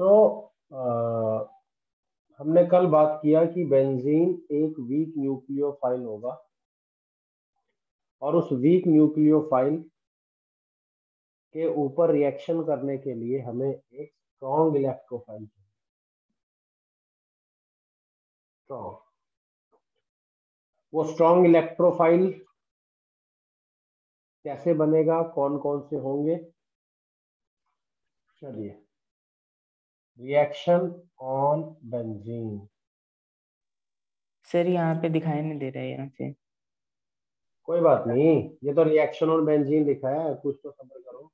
तो आ, हमने कल बात किया कि बेंजीन एक वीक न्यूक्लियोफाइल होगा और उस वीक न्यूक्लियोफाइल के ऊपर रिएक्शन करने के लिए हमें एक स्ट्रॉन्ग इलेक्ट्रोफाइल चाहिए। स्ट्रॉन्ग वो स्ट्रॉन्ग इलेक्ट्रोफाइल कैसे बनेगा कौन कौन से होंगे? चलिए। रिएक्शन ऑन बेंजीन सर यहाँ पे दिखाई नहीं दे रहा है यहाँ से। कोई बात नहीं ये तो रिएक्शन ऑन बेंजीन लिखा है कुछ तो सब्र करो।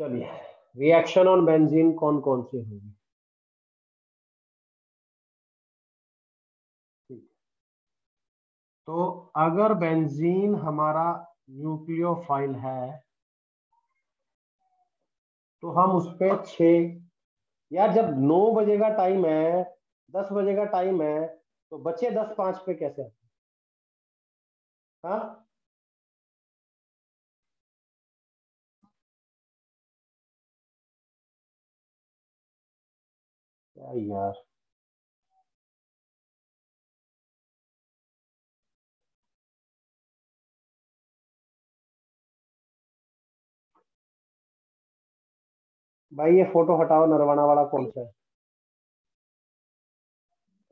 चलिए रिएक्शन ऑन बेंजीन कौन कौन से होंगे? तो अगर बेंजीन हमारा न्यूक्लियोफाइल है तो हम उस पर छ यार, जब नौ बजे का टाइम है, दस बजे का टाइम है तो बच्चे दस पाँच पे कैसे? आते हाँ यार? भाई ये फ़ोटो हटाओ नरवाना वाला कौन सा है?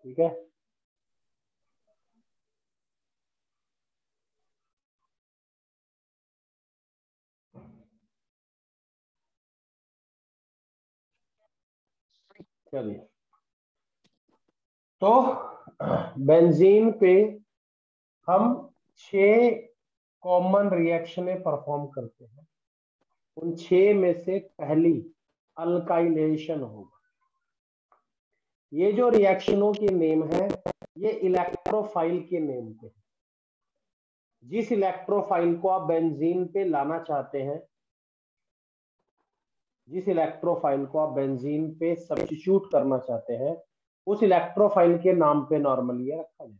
ठीक है? चलिए। तो बेंजीन पे हम छह कॉमन रिएक्शनें परफॉर्म करते हैं। उन छह में से पहली अल्काइलेशन होगा। ये जो रिएक्शनों के नेम है, ये इलेक्ट्रोफाइल के नेम पे जिस इलेक्ट्रोफाइल को आप बेंजीन पे लाना चाहते हैं, जिस इलेक्ट्रोफाइल को आप बेंजीन पे सब्सिट्यूट करना चाहते हैं, उस इलेक्ट्रोफाइल के नाम पे नॉर्मली रखा जाए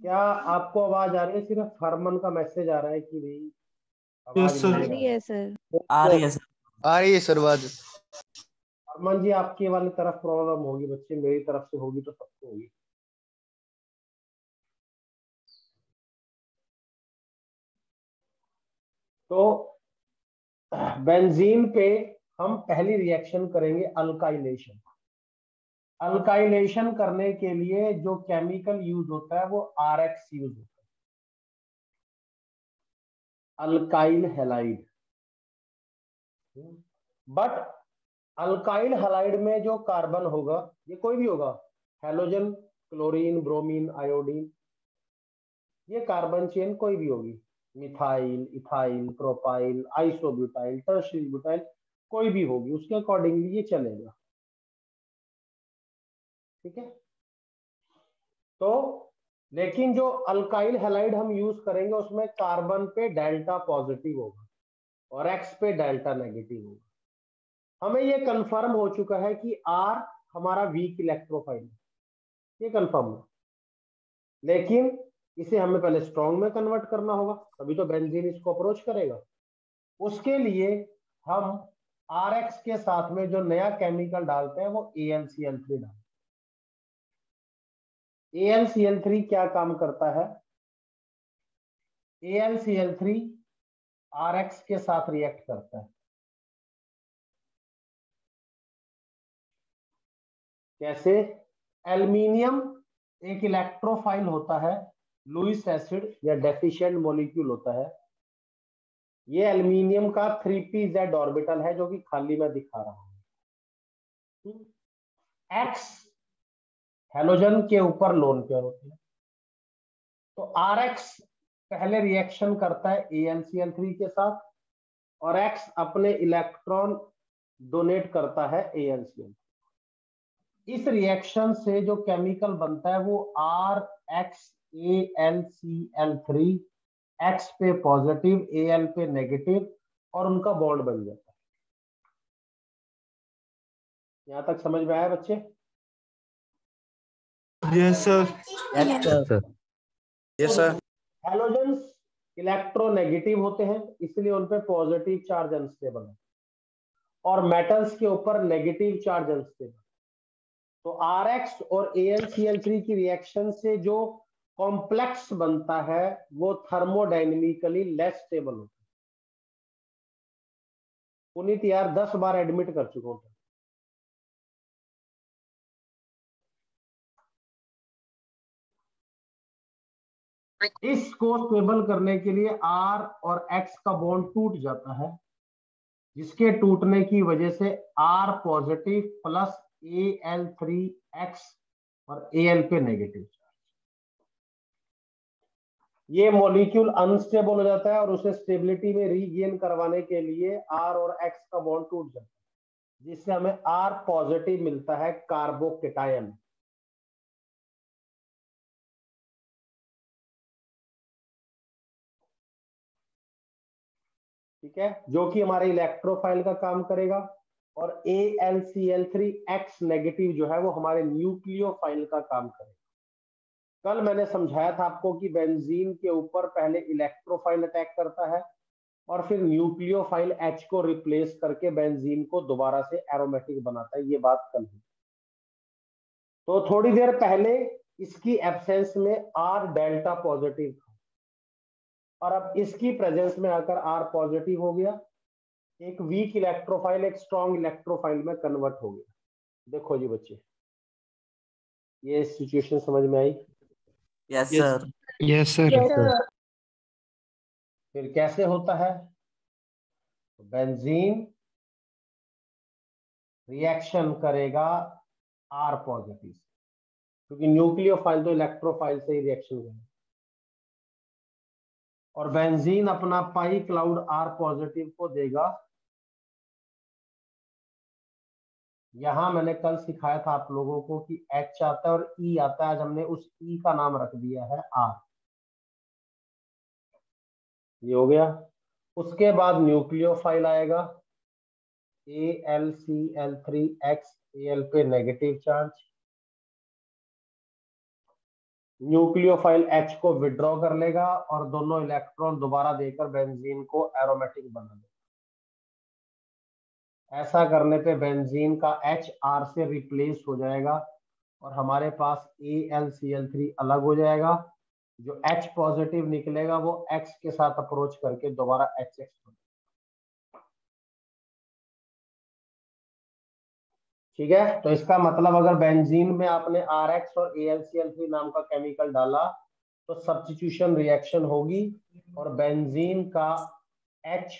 क्या आपको आवाज़ आ रही है? सिर्फ़ हरमन का मैसेज आ रहा है कि नहीं? Yes sir. आ रही। है सर। आ रही है सर। आ रही है सर आवाज़। अरमान जी आपकी वाली तरफ़ प्रॉब्लम होगी बच्चे मेरी तरफ़ से होगी तो सबको होगी। तो बेंजीन पे हम पहली रिएक्शन करेंगे अल्काइलेशन अल्काइलेशन करने के लिए जो केमिकल यूज़ होता है वो आर एक्स यूज़ होता है। Alkyl halide but alkyl halide में जो कार्बन होगा, ये कोई भी होगा हेलोजन क्लोरीन ब्रोमीन आयोडीन ये कार्बन चेन कोई भी होगी। Methyl ethyl propyl isobutyl tertiary butyl कोई भी होगी, उसके अकॉर्डिंगली ये चलेगा। ठीक है? तो लेकिन जो अल्काइल हेलाइड हम यूज़ करेंगे, उसमें कार्बन पे डेल्टा पॉजिटिव होगा और एक्स पे डेल्टा नेगेटिव होगा। हमें ये कंफर्म हो चुका है कि आर हमारा वीक इलेक्ट्रोफाइल ये कंफर्म है लेकिन इसे हमें पहले स्ट्रॉन्ग में कन्वर्ट करना होगा, तभी तो बेंजीन इसको अप्रोच करेगा। उसके लिए हम आर एक्स के साथ में जो नया केमिकल डालते हैं, वो A N C N three डालते हैं। AlCl3 क्या काम करता है? AlCl3 RX के साथ रिएक्ट करता है। कैसे? एल्यूमिनियम एक इलेक्ट्रोफाइल होता है, लुइस एसिड या डेफिशिएंट मॉलिक्यूल होता है। ये एल्यूमिनियम का थ्री पी जेड ऑर्बिटल है, जो कि खाली मैं दिखा रहा हूँ। एक्स हेलोजन के ऊपर लोन पेयर होती है। तो आर एक्स पहले रिएक्शन करता है ए के साथ और एक्स अपने इलेक्ट्रॉन डोनेट करता है ए इस रिएक्शन से जो केमिकल बनता है वो R X A L C L three X पे पॉजिटिव ए एल पे नेगेटिव और उनका बॉन्ड बन जाता है। यहाँ तक समझ में आया बच्चे? Yes sir yes sir yes sir halogens electronegative होते हैं इसलिए उन पे पॉजिटिव चार्ज अनस्टेबल है। और मेटल्स के ऊपर नेगेटिव चार्ज अनस्टेबल तो आर एक्स और A L C L three की रिएक्शन से जो कॉम्प्लेक्स बनता है वो थर्मोडाइनमिकली लेस स्टेबल होता है। पुनीत यार दस बार एडमिट कर चुका हूँ। इसको स्टेबल करने के लिए आर और एक्स का बॉन्ड टूट जाता है, जिसके टूटने की वजह से R positive plus A L three X और ए एल पे नेगेटिव ये मॉलिक्यूल अनस्टेबल हो जाता है और उसे स्टेबिलिटी में रीगेन करवाने के लिए आर और एक्स का बॉन्ड टूट जाता है, जिससे हमें आर पॉजिटिव मिलता है कार्बोकेटायन ठीक है, जो कि हमारे इलेक्ट्रोफाइल का काम करेगा और A L C L three X negative जो है वो हमारे न्यूक्लियोफाइल का काम करेगा। कल मैंने समझाया था आपको कि बेंजीन के ऊपर पहले इलेक्ट्रोफाइल अटैक करता है और फिर न्यूक्लियोफाइल एच को रिप्लेस करके बेंजीन को दोबारा से एरोमेटिक बनाता है, ये बात कल हुई। तो थोड़ी देर पहले इसकी एब्सेंस में आर डेल्टा पॉजिटिव और अब इसकी प्रेजेंस में आकर आर पॉजिटिव हो गया। एक वीक इलेक्ट्रोफाइल एक स्ट्रॉन्ग इलेक्ट्रोफाइल में कन्वर्ट हो गया। देखो जी बच्चे ये सिचुएशन समझ में आई? यस सर यस सर फिर कैसे होता है? बेंजीन रिएक्शन करेगा आर पॉजिटिव क्योंकि न्यूक्लियोफाइल तो इलेक्ट्रोफाइल से ही रिएक्शन करेगा। और बेंजीन अपना पाई क्लाउड आर पॉजिटिव को देगा। यहाँ मैंने कल सिखाया था आप लोगों को कि एच आता है और ई e आता है। आज हमने उस ई e का नाम रख दिया है आर ये हो गया। उसके बाद न्यूक्लियोफाइल आएगा। A L C L three X A L पे नेगेटिव चार्ज न्यूक्लियोफाइल एच को विड्रॉ कर लेगा और दोनों इलेक्ट्रॉन दोबारा देकर बेंजीन को एरोमेटिक बना देगा। ऐसा करने पे बेंजीन का एच आर से रिप्लेस हो जाएगा और हमारे पास A L C L three अलग हो जाएगा। जो एच पॉजिटिव निकलेगा, वो एक्स के साथ अप्रोच करके दोबारा एच एक्स ठीक है? तो इसका मतलब अगर बेंजीन में आपने आर एक्स और एल नाम का केमिकल डाला तो सब्सटीट्यूशन रिएक्शन होगी और बेंजीन का एच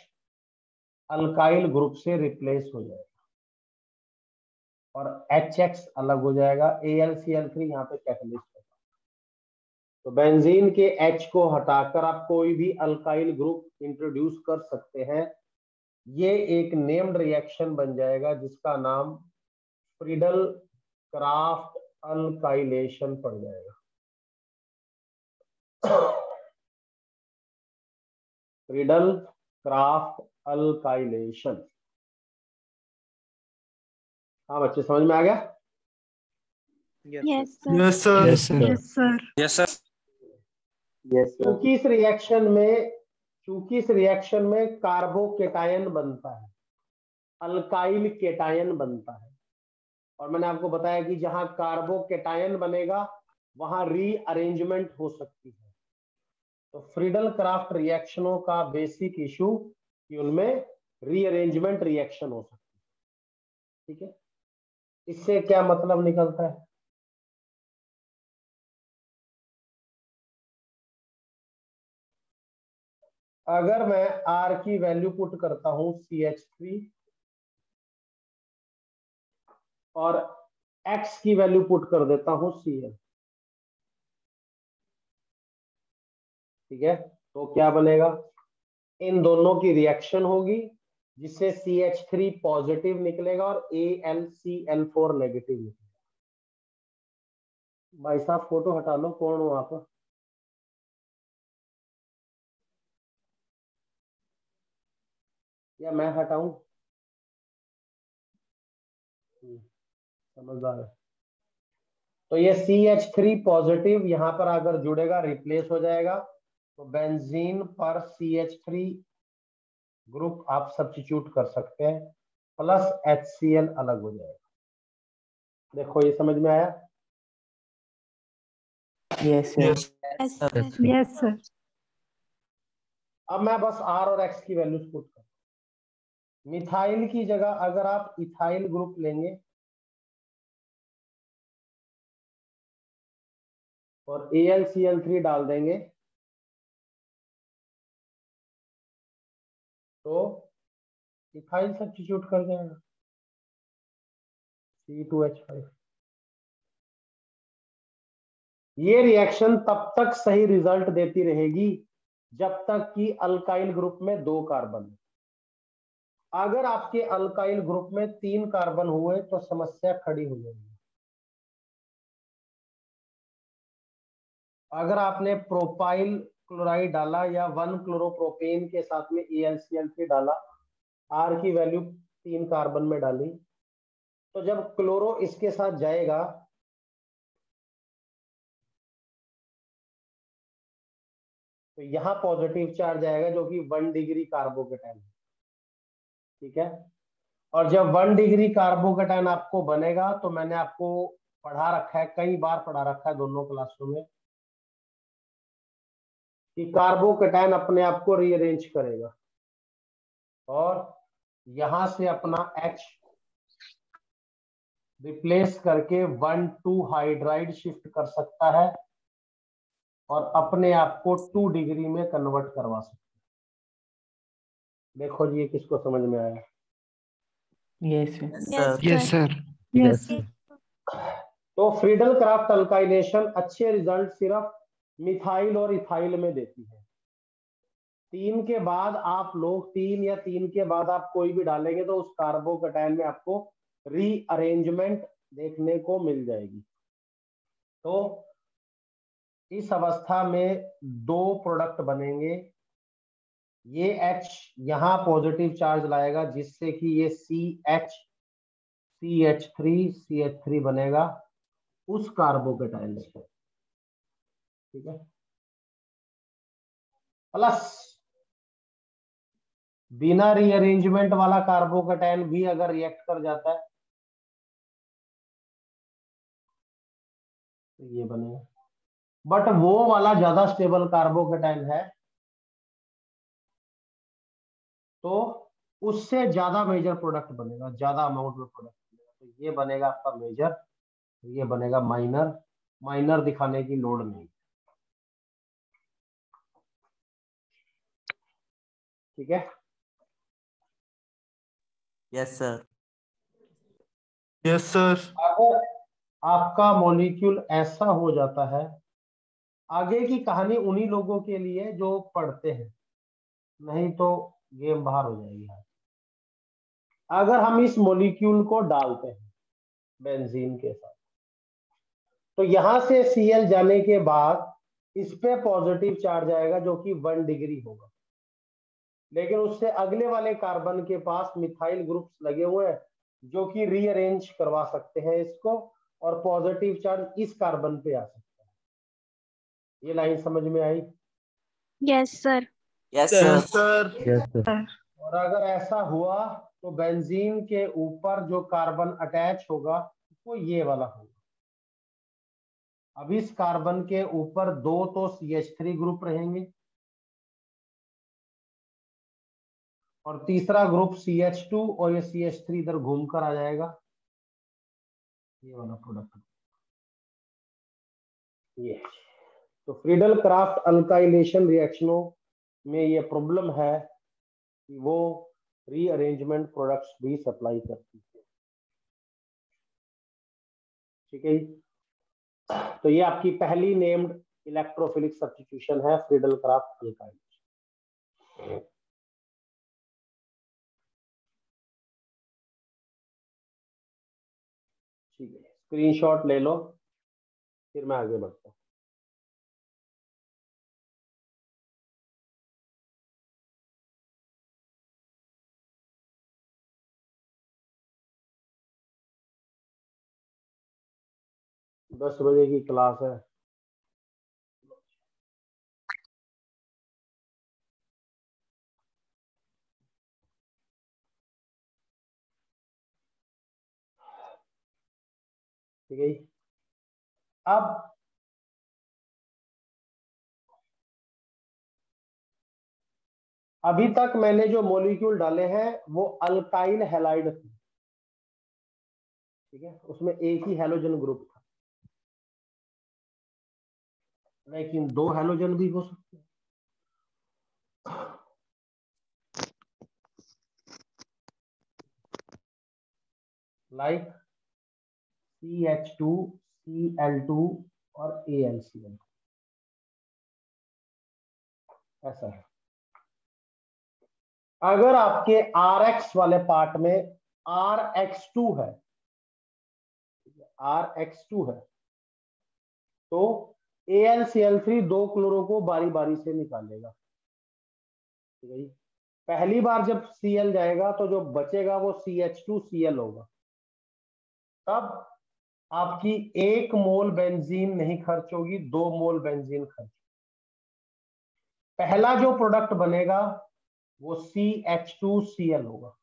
अल्काइल ग्रुप से रिप्लेस हो जाएगा। और एच एक्स अलग हो जाएगा। A L C L three यहाँ पे कैटलिस्ट होगा। तो बेंजीन के एच को हटाकर आप कोई भी अल्काइल ग्रुप इंट्रोड्यूस कर सकते हैं। ये एक नेम्ड रिएक्शन बन जाएगा जिसका नाम फ्रीडल क्राफ्ट अल्काइलेशन पड़ जाएगा। फ्रीडल क्राफ्ट अल्काइलेशन हाँ बच्चे समझ में आ गया? Yes sir yes sir yes sir yes क्योंकि इस रिएक्शन में क्योंकि इस रिएक्शन में कार्बोकेटायन बनता है। अल्काइल केटायन बनता है। और मैंने आपको बताया कि जहाँ कार्बोकेटायन बनेगा, वहाँ रीअरेंजमेंट हो सकती है। तो फ्रीडल क्राफ्ट रिएक्शनों का बेसिक इशू कि उनमें रीअरेंजमेंट रिएक्शन हो सकती है। ठीक है? इससे क्या मतलब निकलता है? अगर मैं आर की वैल्यू पुट करता हूँ सी एच थ्री और x की वैल्यू पुट कर देता हूँ सी एल ठीक है? तो क्या बनेगा? इन दोनों की रिएक्शन होगी, जिससे सी एच थ्री पॉजिटिव निकलेगा और A L C L four negative निकलेगा। भाई साहब फ़ोटो हटा लो, कौन हो आप? या मैं हटाऊं? समझदार है। तो ये सी एच थ्री पॉजिटिव यहाँ पर अगर जुड़ेगा रिप्लेस हो जाएगा तो बेंजीन पर सी एच थ्री ग्रुप आप सब्सिट्यूट कर सकते हैं प्लस एच सी एल अलग हो जाएगा। देखो ये समझ में आया? यस यस सर अब मैं बस आर और एक्स की वैल्यूज़ पुट कर मिथाइल की जगह अगर आप इथाइल ग्रुप लेंगे और A L C L three डाल देंगे। तो इथाइल सब्सिट्यूट कर देंगे। सी टू एच फाइव ये रिएक्शन तब तक सही रिज़ल्ट देती रहेगी जब तक कि अल्काइल ग्रुप में दो कार्बन अगर आपके अल्काइल ग्रुप में तीन कार्बन हुए तो समस्या खड़ी हो जाएगी। अगर आपने प्रोपाइल क्लोराइड डाला या वन क्लोरोप्रोपेन के साथ में ए डाला आर की वैल्यू तीन कार्बन में डाली तो जब क्लोरो इसके साथ जाएगा तो यहाँ पॉजिटिव चार्ज आएगा जो कि वन डिग्री कार्बोकेटाइन ठीक है? और जब वन डिग्री कार्बोकेटाइन आपको बनेगा तो मैंने आपको पढ़ा रखा है, कई बार पढ़ा रखा है दोनों क्लासों में कि कार्बोकेटाइन अपने आप को रीअरेंज करेगा। और यहाँ से अपना H रिप्लेस करके वन टू हाइड्राइड शिफ्ट कर सकता है और अपने आप को टू डिग्री में कन्वर्ट करवा सकता है। देखो जी ये किसको समझ में आया? यस यस सर यस तो फ्रीडल क्राफ्ट अल्काइनेशन अच्छे रिज़ल्ट सिर्फ़ मिथाइल और इथाइल में देती है। तीन के बाद आप लोग, तीन या तीन के बाद आप कोई भी डालेंगे तो उस कार्बोकटाइन में आपको रीअरेंजमेंट देखने को मिल जाएगी। तो इस अवस्था में दो प्रोडक्ट बनेंगे। ये H यहाँ पॉजिटिव चार्ज लाएगा, जिससे कि ये C H C H three C H three बनेगा उस कार्बोकेटाइन से ठीक है? प्लस बिना रीअरेंजमेंट वाला कार्बोकेटाइन भी अगर रिएक्ट कर जाता है तो ये बनेगा। बट वो वाला ज़्यादा स्टेबल कार्बोकेटाइन है तो उससे ज़्यादा मेजर प्रोडक्ट बनेगा, ज़्यादा अमाउंट में प्रोडक्ट बनेगा। तो ये बनेगा आपका मेजर ये बनेगा माइनर माइनर दिखाने की लोड नहीं। ठीक है? यस सर यस सर अगर आपका मॉलिक्यूल ऐसा हो जाता है आगे की कहानी उन्हीं लोगों के लिए जो पढ़ते हैं। नहीं तो गेम बाहर हो जाएगी अगर हम इस मॉलिक्यूल को डालते हैं बेंजीन के साथ तो यहाँ से सीएल जाने के बाद इस पे पॉजिटिव चार्ज आएगा जो कि वन डिग्री होगा। लेकिन उससे अगले वाले कार्बन के पास मिथाइल ग्रुप्स लगे हुए हैं जो कि रीअरेंज करवा सकते हैं इसको और पॉजिटिव चार्ज इस कार्बन पे आ सकता है। ये लाइन समझ में आई? Yes sir yes yes sir sir और अगर ऐसा हुआ तो बेंजीन के ऊपर जो कार्बन अटैच होगा वो ये वाला होगा। अब इस कार्बन के ऊपर दो तो सी एच थ्री ग्रुप रहेंगे। और तीसरा ग्रुप सी एच टू और ये सी एच थ्री इधर घूम कर आ जाएगा। ये वाला प्रोडक्ट ये। तो फ्रीडल क्राफ्ट अल्काइलेशन रिएक्शनों में ये प्रॉब्लम है कि वो रीअरेंजमेंट प्रोडक्ट्स भी सप्लाई करती है। ठीक है तो ये आपकी पहली नेम्ड इलेक्ट्रोफिलिक सब्स्टिट्यूशन है फ्रीडल क्राफ्ट अल्काइलेशन स्क्रीनशॉट ले लो फिर मैं आगे बढ़ता हूँ। दस बजे की क्लास है। ठीक है अब अभी तक मैंने जो मॉलिक्यूल डाले हैं, वो अल्काइल हेलाइड थे। ठीक है? उसमें एक ही हेलोजन ग्रुप था। लेकिन दो हेलोजन भी हो सकते हैं। Like C H two C L two और ए एल सी एल ऐसा है। अगर आपके आर एक्स वाले पार्ट में आर एक्स टू है आर एक्स टू है तो A L C L three दो क्लोरो को बारी बारी से निकालेगा ठीक है पहली बार जब सी एल जाएगा तो जो बचेगा वो C H two C L होगा। तब आपकी एक मोल बेंजीन नहीं खर्च होगी दो मोल बेंजीन खर्च पहला जो प्रोडक्ट बनेगा वो C H two C L होगा।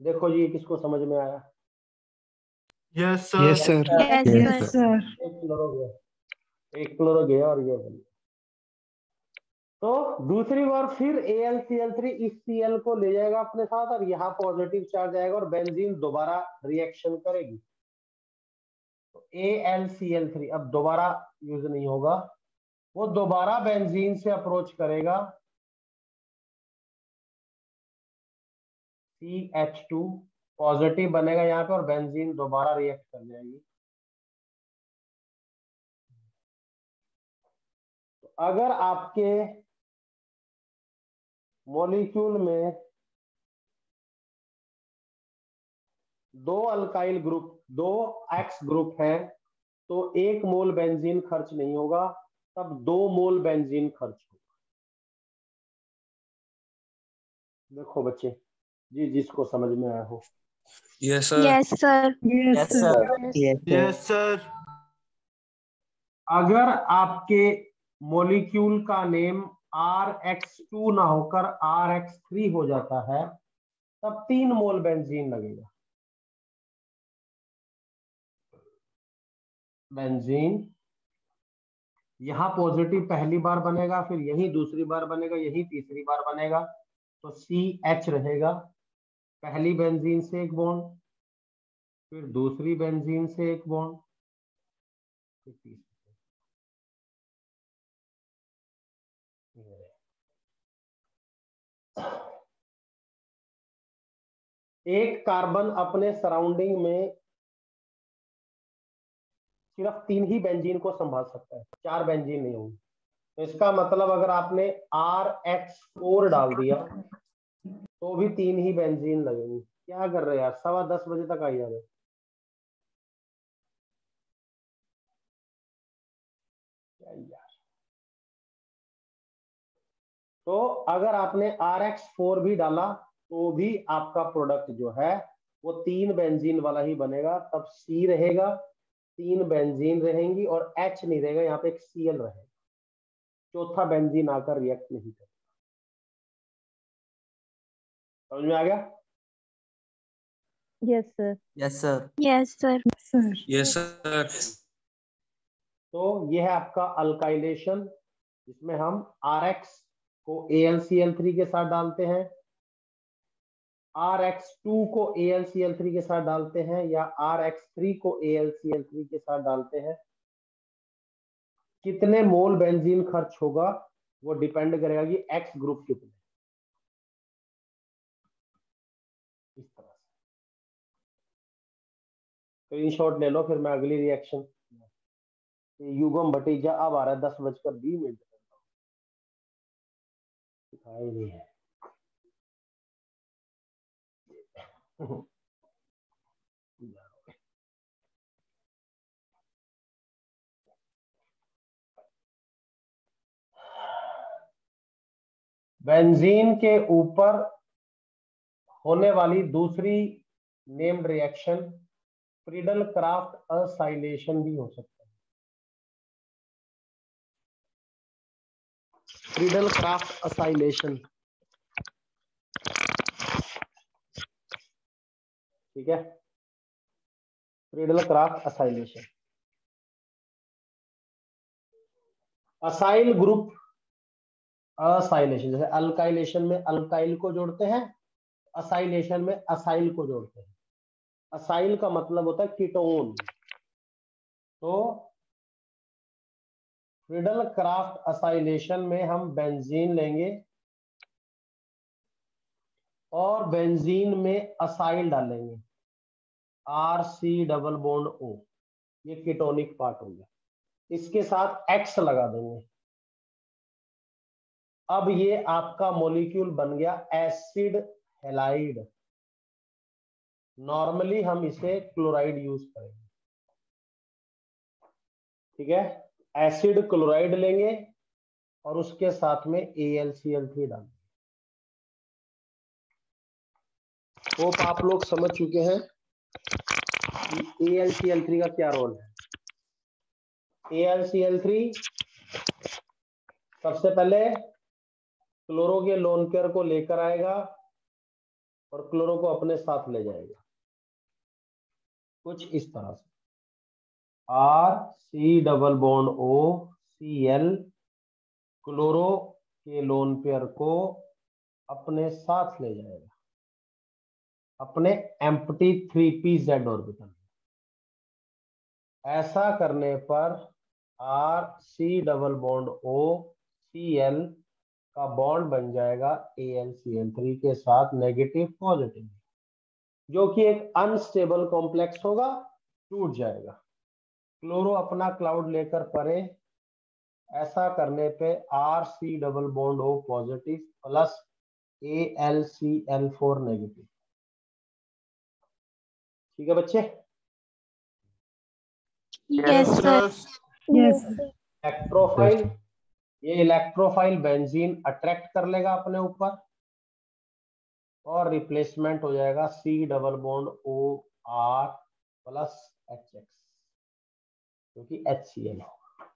देखो जी किसको समझ में आया? Yes sir Yes, sir. Yes, Yes, sir. एक क्लोरो गया। एक क्लोरो गया और ये बन गया। तो दूसरी बार फिर A L C L three इस सी एल को ले जाएगा अपने साथ और यहाँ पॉजिटिव चार्ज आएगा और बेंजीन दोबारा रिएक्शन करेगी। A L C L three अब दोबारा यूज़ नहीं होगा। वो दोबारा बेंजीन से अप्रोच करेगा। सी एच टू पॉजिटिव बनेगा यहाँ पे और बेंजीन दोबारा रिएक्ट कर जाएगी। तो अगर आपके मॉलिक्यूल में दो अल्काइल ग्रुप दो एक्स ग्रुप है तो एक मोल बेंजीन खर्च नहीं होगा तब दो मोल बेंजीन खर्च होगा देखो बच्चे जी जिसको समझ में आया हो Yes, sir. Yes, sir. Yes, sir. Yes sir अगर आपके मॉलिक्यूल का नेम आर एक्स टू ना होकर आर एक्स थ्री हो जाता है तब तीन मोल बेंजीन लगेगा बेंजीन यहाँ पॉजिटिव पहली बार बनेगा, फिर यही दूसरी बार बनेगा, यही तीसरी बार बनेगा तो सी एच रहेगा। पहली बेंजीन से एक बॉन्ड फिर दूसरी बेंजीन से एक बॉन्ड फिर तीसरी एक कार्बन अपने सराउंडिंग में सिर्फ़ तीन ही बेंजीन को संभाल सकता है, चार बेंजीन नहीं होंगे। तो इसका मतलब अगर आपने आर एक्स फोर डाल दिया तो भी तीन ही बेंजीन लगेंगे। क्या कर रहे यार? सवा दस बजे तक आई जा रहे तो अगर आपने आर एक्स फोर भी डाला तो भी आपका प्रोडक्ट जो है, वो तीन बेंजीन वाला ही बनेगा, तब सी रहेगा। तीन बेंजीन रहेंगी और एच नहीं रहेगा यहाँ पे एक सी एल रहेगा चौथा बेंजीन आकर रिएक्ट नहीं करेगा समझ में आ गया yes sir yes sir. Yes, sir. Sir. Yes, sir. तो ये है आपका अल्काइलेशन जिसमें हम आर एक्स को A L C L three के साथ डालते हैं आर एक्स टू को A L C L three के साथ डालते हैं या आर एक्स थ्री को A L C L three के साथ डालते हैं। कितने मोल बेंजीन खर्च होगा वो डिपेंड करेगा कि एक्स ग्रुप कितने इस तरह से। ले लो, फिर मैं अगली रिएक्शन युगम भटीजा, अब आ रहा है दस बजकर बीस मिनट। दिखाई नहीं है। बेंजीन के ऊपर होने वाली दूसरी named reaction Friedel Crafts acylation भी हो सकता है। फ्रीडल क्राफ्ट असाइलेशन ठीक है? Friedel Crafts acylation acyl group acylation जैसे अल्काइलेशन में अल्काइल को जोड़ते हैं असाइलेशन में असाइल को जोड़ते हैं। असाइल का मतलब होता है कीटोन तो फ्रीडल क्राफ्ट असाइलेशन में हम बेंजीन लेंगे और बेंजीन में असाइल डालेंगे। R C double bond O ये कीटोनिक पार्ट हो गया। इसके साथ एक्स लगा देंगे। अब ये आपका मॉलिक्यूल बन गया एसिड हेलाइड नॉर्मली हम इसे क्लोराइड यूज़ करेंगे। ठीक है? एसिड क्लोराइड लेंगे और उसके साथ में AlCl3 डालेंगे। होप आप लोग समझ चुके हैं कि AlCl3 का क्या रोल है। A L C L three सबसे पहले क्लोरो के लोन पेयर को लेकर आएगा और क्लोरो को अपने साथ ले जाएगा। कुछ इस तरह से। R C double bond O C L chloro के लोन पेयर को अपने साथ ले जाएगा। अपने empty three P Z orbital ऐसा करने पर R C double bond O C L का बॉन्ड बन जाएगा A L C L three के साथ नेगेटिव पॉजिटिव जो कि एक अनस्टेबल कॉम्प्लेक्स होगा, टूट जाएगा। क्लोरो अपना क्लाउड लेकर परे, ऐसा करने पे R C double bond O positive plus A L C L four negative ठीक है बच्चे. Yes. इलेक्ट्रोफाइल ये इलेक्ट्रोफाइल बेंजीन अट्रैक्ट कर लेगा अपने ऊपर और रिप्लेसमेंट हो जाएगा C double bond O R plus H X क्योंकि एच सी एल होगा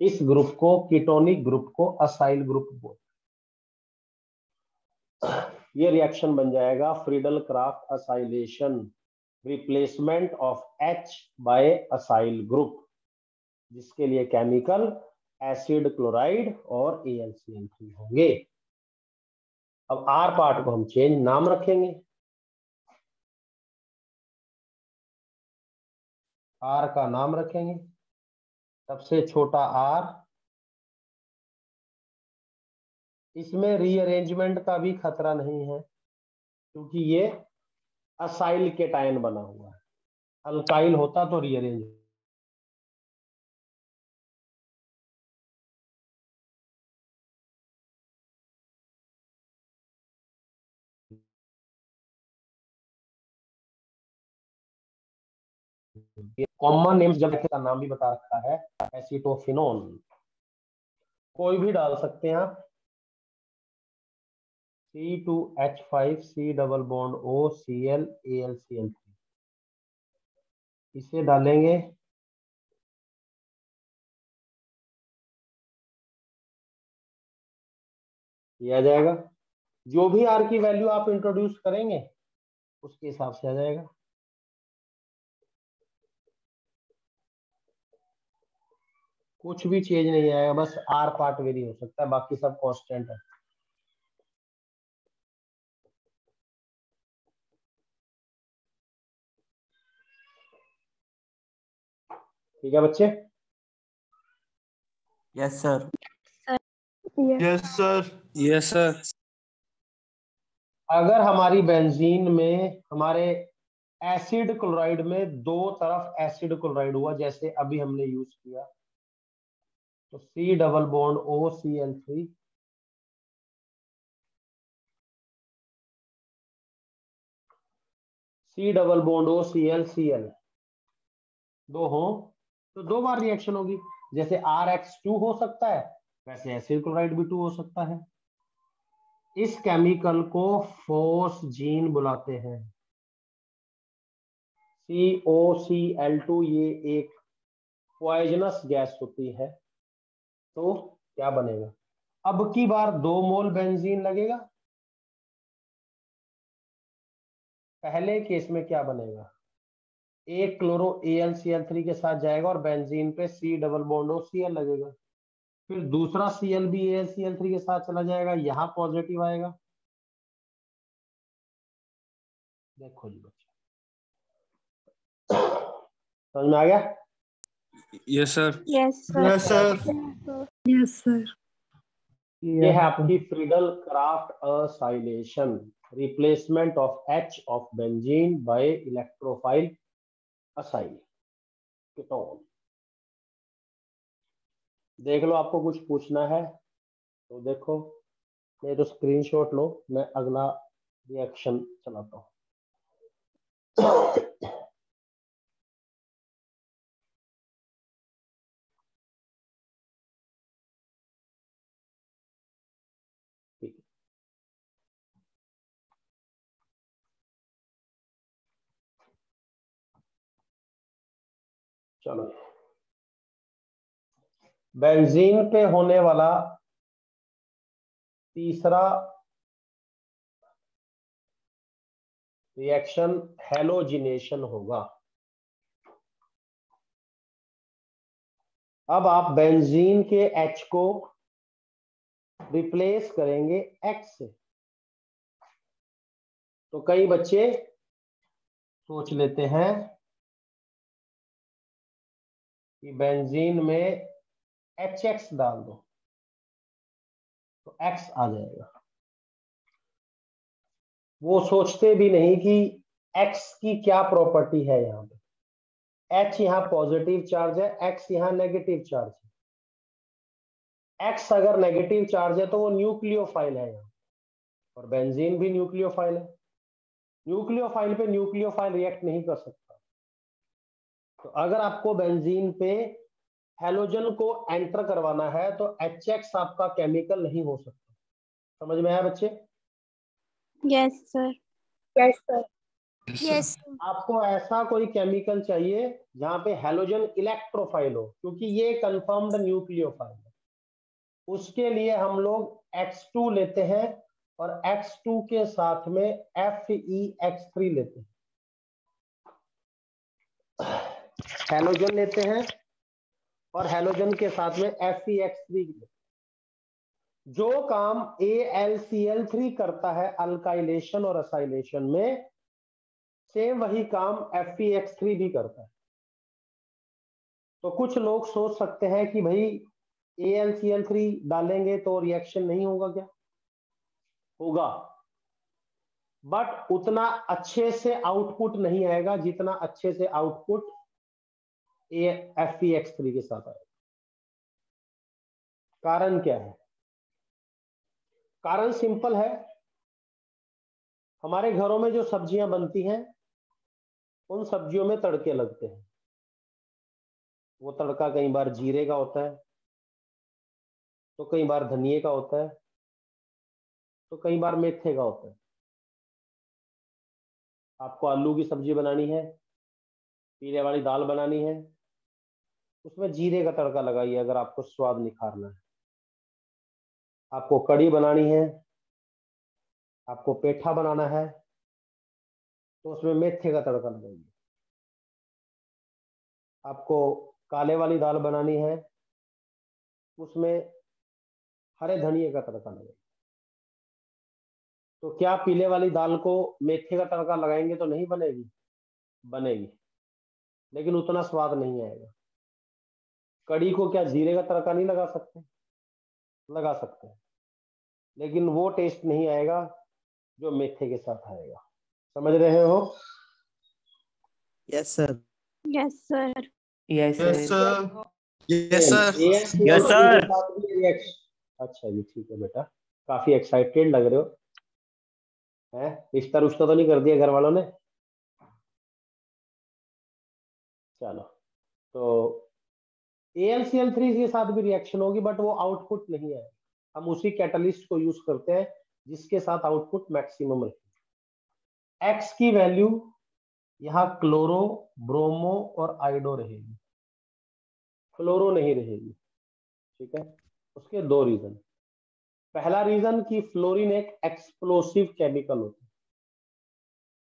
इस ग्रुप को कीटोनिक ग्रुप को असाइल ग्रुप बोलते ये रिएक्शन बन जाएगा Friedel Crafts acylation replacement of H by acyl group जिसके लिए केमिकल एसिड क्लोराइड और AlCl3 होंगे। अब आर पार्ट को हम चेंज नाम रखेंगे। आर का नाम रखेंगे। सबसे छोटा R इसमें रीअरेंजमेंट का भी खतरा नहीं है, क्योंकि ये असाइल के टाइन बना हुआ है। अल्काइल होता तो रीअरेंज कॉमन नेम्स जब का नाम भी बता रखा है एसिटोफिनोन कोई भी डाल सकते हैं आप। C two H five C double bond O C L A L C L three इसे डालेंगे। किया जाएगा। जो भी आर की वैल्यू आप इंट्रोड्यूस करेंगे, उसके हिसाब से आ जाएगा। कुछ भी चेंज नहीं आएगा, बस आर पार्ट वेरी हो सकता है, बाकी सब कांस्टेंट है। ठीक है बच्चे Yes, sir. Yes, sir. Yes, sir. अगर हमारी बेंजीन में हमारे एसिड क्लोराइड में दो तरफ़ एसिड क्लोराइड हुआ जैसे अभी हमने यूज़ किया तो C double bond O C L three C double bond O C L C L दो हो तो दो बार रिएक्शन होगी। जैसे आर एक्स टू हो सकता है, वैसे एसिड क्लोराइड भी टू हो सकता है। इस केमिकल को फोर्स जीन बुलाते हैं। सी ओ सी एल टू ये एक पॉइजनस गैस होती है। तो क्या बनेगा? अब की बार दो मोल बेंजीन लगेगा। पहले केस में क्या बनेगा? एक chloro A L C L three के साथ जाएगा और बेंजीन पे C double bond O C L लगेगा। फिर दूसरा सी एल भी A L C L three के साथ चला जाएगा यहाँ पॉजिटिव आएगा। देखो जी बच्चे। समझ में आ गया? Yes sir yes sir. Yes, sir. ये है आपकी Friedel Crafts acylation replacement of H of benzene by acyl ketone देख लो, आपको कुछ पूछना है तो देखो नहीं तो स्क्रीनशॉट लो, मैं अगला रिएक्शन चलाता हूँ। चलो। बेंजीन पे होने वाला तीसरा रिएक्शन हेलोजिनेशन होगा। अब आप बेंजीन के एच को रिप्लेस करेंगे एक्स से। तो कई बच्चे सोच लेते हैं कि बेंजीन में एच एक्स डाल दो तो एक्स आ जाएगा। वो सोचते भी नहीं कि एक्स की क्या प्रॉपर्टी है यहाँ पे। एच यहाँ पॉजिटिव चार्ज है एक्स यहाँ नेगेटिव चार्ज है। एक्स अगर नेगेटिव चार्ज है तो वो न्यूक्लियोफाइल है यहाँ और बेंजीन भी न्यूक्लियोफाइल है। न्यूक्लियोफाइल पे न्यूक्लियोफाइल रिएक्ट नहीं कर सकता। तो अगर आपको बेंजीन पे हेलोजन को एंटर करवाना है तो एच एक्स आपका केमिकल नहीं हो सकता समझ में आया बच्चे Yes, sir. Yes, sir. Yes. आपको ऐसा कोई केमिकल चाहिए जहाँ पे हेलोजन इलेक्ट्रोफाइल हो क्योंकि ये कंफर्म्ड न्यूक्लियोफाइल है उसके लिए हम लोग X2 लेते हैं और X2 के साथ में FeX3 लेते हैं हेलोजन लेते हैं और हेलोजन के साथ में FeX3 लेते हैं। जो काम A L C L three करता है अल्काइलेशन और असाइलेशन में सेम वही काम एफ़ थ्री भी करता है। तो कुछ लोग सोच सकते हैं कि भाई A L C L three डालेंगे तो रिएक्शन नहीं होगा क्या? होगा। बट उतना अच्छे से आउटपुट नहीं आएगा जितना अच्छे से आउटपुट FeX3 के साथ आएगा कारण क्या है? कारण सिंपल है। हमारे घरों में जो सब्ज़ियाँ बनती हैं, उन सब्जियों में तड़के लगते हैं। वो तड़का कई बार जीरे का होता है तो कई बार धनिए का होता है तो कई बार मेथे का होता है। आपको आलू की सब्ज़ी बनानी है, पीले वाली दाल बनानी है उसमें जीरे का तड़का लगाइए अगर आपको स्वाद निखारना है। आपको कड़ी बनानी है, आपको पेठा बनाना है तो उसमें मेथे का तड़का लगाइए। आपको काले वाली दाल बनानी है, उसमें हरे धनिए का तड़का लगाइए। तो क्या पीले वाली दाल को मेथे का तड़का लगाएँगे तो नहीं बनेगी? बनेगी। लेकिन उतना स्वाद नहीं आएगा। कड़ी को क्या जीरे का तड़का नहीं लगा सकते लगा सकते हैं लेकिन वो टेस्ट नहीं आएगा जो मेथे के साथ आएगा समझ रहे हो Yes, sir. Yes, sir. Yes, Yes, sir. sir. Yes, sir. ASCL Yes, sir. के साथ भी reaction- अच्छा जी ठीक है बेटा काफ़ी एक्साइटेड लग रहे हो हैं रिश्ता रुश्ता तो नहीं कर दिया घर वालों ने चलो तो AlCl3 के साथ भी रिएक्शन होगी बट वो आउटपुट नहीं है। हम उसी कैटलिस्ट को यूज़ करते हैं, जिसके साथ आउटपुट मैक्सिमम रहे। एक्स की वैल्यू यहाँ क्लोरो ब्रोमो और आइडो रहेगी। फ्लोरो नहीं रहेगी। ठीक है? उसके दो रीजन पहला रीजन कि फ्लोरीन एक एक्सप्लोसिव केमिकल होता है।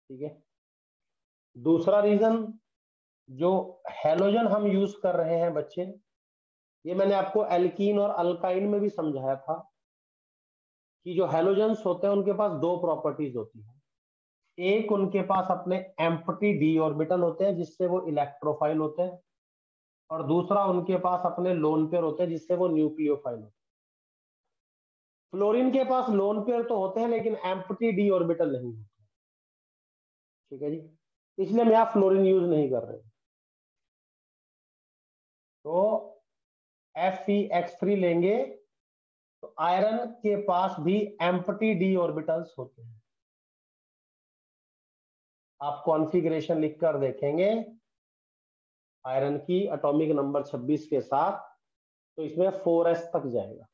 ठीक है? दूसरा रीजन जो हेलोजन हम यूज़ कर रहे हैं बच्चे, ये मैंने आपको एल्कीन और अल्काइन में भी समझाया था कि जो हेलोजेंस होते हैं, उनके पास दो प्रॉपर्टीज़ होती है। एक, उनके पास अपने एम्पटी डी ऑर्बिटल होते हैं, जिससे वो इलेक्ट्रोफाइल होते हैं, और दूसरा, उनके पास अपने लोन पेयर होते हैं, जिससे वो न्यूक्लियोफाइल होते हैं। फ्लोरीन के पास लोन पेयर तो होते हैं, लेकिन एम्पटी डी ऑर्बिटल नहीं होते। ठीक है जी? इसलिए हम यहाँ फ्लोरीन यूज़ नहीं कर रहे। तो एफ़ एक्स थ्री लेंगे तो आयरन के पास भी एम्पटी डी ऑर्बिटल्स होते हैं। आप कॉन्फ़िगरेशन लिखकर देखेंगे आयरन की एटॉमिक नंबर 26 के साथ तो इसमें 4s तक जाएगा।